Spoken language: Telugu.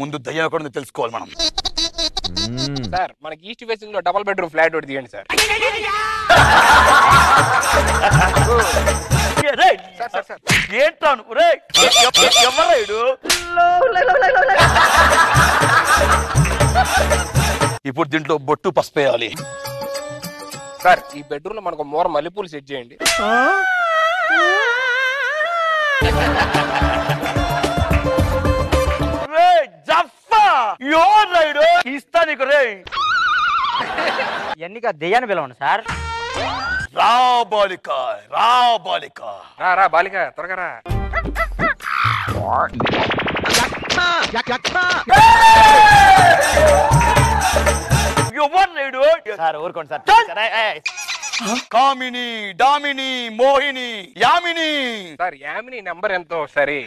ముందు దయ్యం ఎక్కడ ఉందో తెలుసుకోవాలి మనం. సార్ మనకి ఈస్ట్ ఫేసింగ్లో డబుల్ బెడ్రూమ్ ఫ్లాట్ ఒకటి తీయండి సార్. ఏ, రేయ్, సార్ సార్ సార్. ఏంట్రా నువ్వు రేయ్? ఎవరైడు ఇప్పుడు దీంట్లో బొట్టు పసిపేయాలి సార్ ఈ బెడ్రూమ్లో మనకు మూర మల్లెపూలు సెట్ చేయండి. నీకు రే. ఇవన్నీ కాదు దెయ్యాన్ని పిలవండి సార్. రా బాలిక రా బాలిక. రా రా బాలిక త్వరగా రా. రైడు సార్ ఊరుకోండి sir. Kamini Damini Mohini Yamini. Sir Yamini number ఎంతో సరే